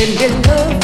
点点头